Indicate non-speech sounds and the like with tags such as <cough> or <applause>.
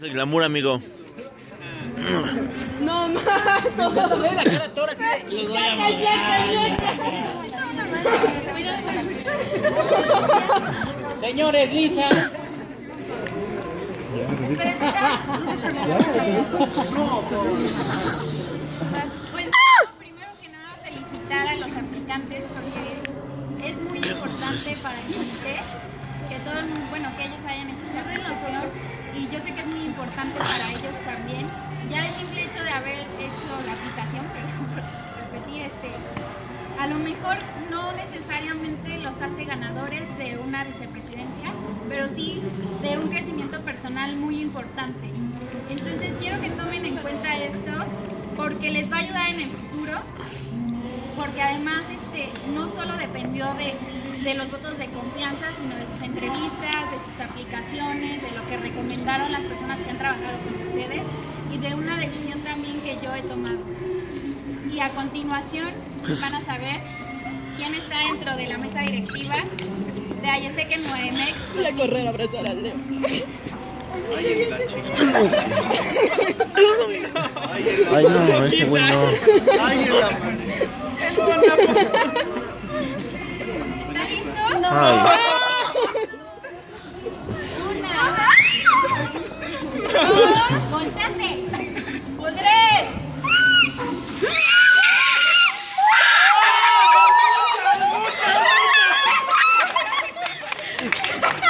Es el glamour, amigo. No más. Todo. Ve la cara toda así. Los voy a Señores, Lisa. Pues primero que nada felicitar a los aplicantes porque es muy importante para el comité que todo el mundo, bueno, que ellos hayan importante para ellos también. Ya el simple hecho de haber hecho la aplicación, <laughs> perdón por repetir, este, a lo mejor no necesariamente los hace ganadores de una vicepresidencia, pero sí de un crecimiento personal muy importante. Entonces quiero que tomen en cuenta esto porque les va a ayudar en el futuro, porque además este, no solo dependió de, de los votos de confianza, sino de sus entrevistas, de lo que recomendaron las personas que han trabajado con ustedes y de una decisión también que yo he tomado. Y a continuación van a saber quién está dentro de la mesa directiva de Ayesec en Nuemex. La correr a abrazar al Leo. Ay, no, ese güey no. ¿Está listo? Ay. Ha <laughs> ha!